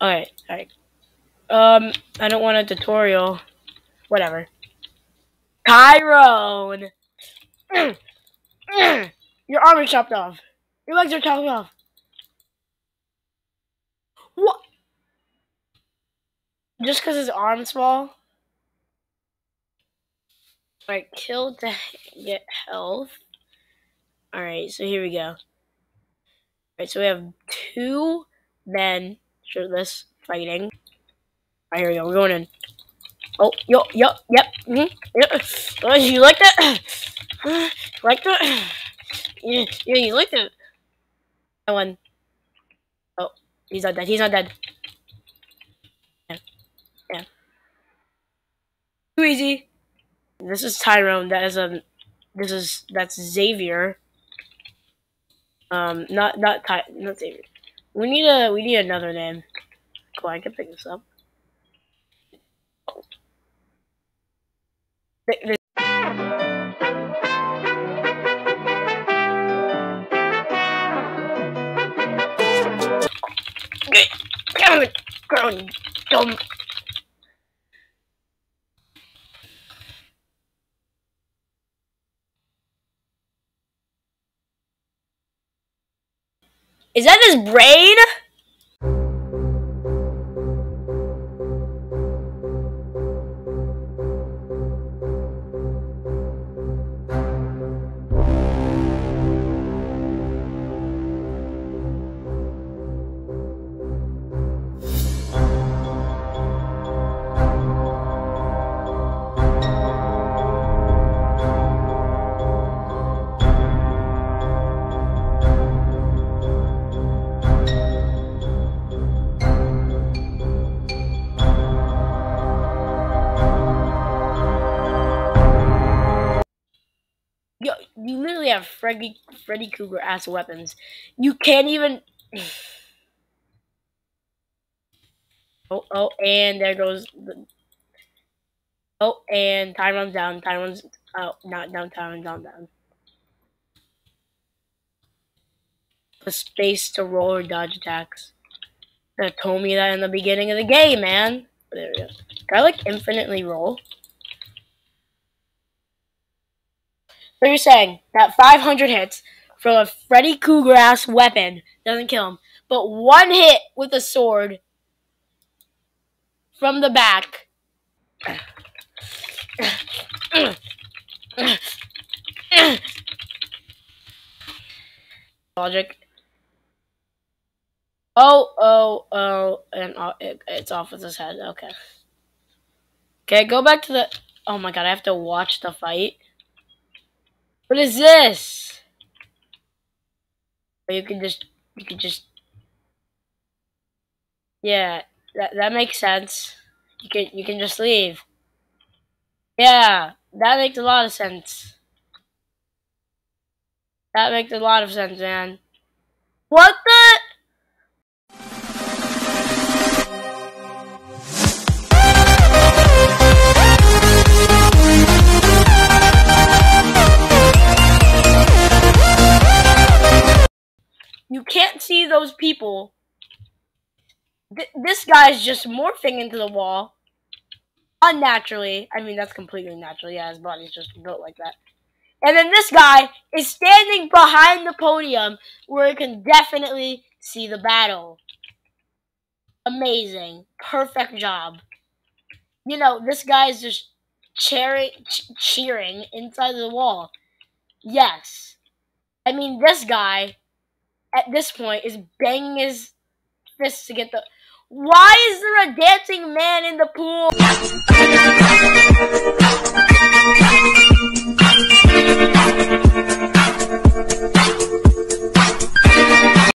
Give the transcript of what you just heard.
Alright, alright. Um, I don't want a tutorial. Whatever. Tyrone! Your arm is chopped off. Your legs are chopped off. What? Just because his arm's small? Alright, kill to get health. Alright, so here we go. Alright, so we have two men shirtless fighting. Alright, here we go. We're going in. Oh, yo, yo, yep. Mm -hmm, yep. Oh, you like that? like that? Yeah, yeah, you like that? I won. Oh, he's not dead. He's not dead. Yeah. Yeah. Too easy. This is Tyrone. That is a. This is that's Xavier. Um, not not Ty, not Xavier. We need a we need another name. Cool, I can pick this up. Is that his brain? You literally have Freddy Freddy Krueger ass weapons. You can't even. oh oh, and there goes the. Oh, and time runs down. Time runs oh not down. Time runs down down. The space to roll or dodge attacks. That told me that in the beginning of the game, man. There we go. Can I like infinitely roll? So you're saying that 500 hits from a Freddy Krueger ass weapon doesn't kill him, but one hit with a sword from the back. Logic. Oh, oh, oh, and uh, it, it's off with his head. Okay. Okay, go back to the. Oh my god, I have to watch the fight. What is this? Or you can just, you can just, yeah, that, that makes sense. You can, you can just leave. Yeah, that makes a lot of sense. That makes a lot of sense, man. What the? Those people. Th this guy's just morphing into the wall. Unnaturally. I mean, that's completely natural. Yeah, his body's just built like that. And then this guy is standing behind the podium where he can definitely see the battle. Amazing. Perfect job. You know, this guy is just cheering, ch cheering inside the wall. Yes. I mean, this guy at this point is banging his fists to get the. Why is there a dancing man in the pool?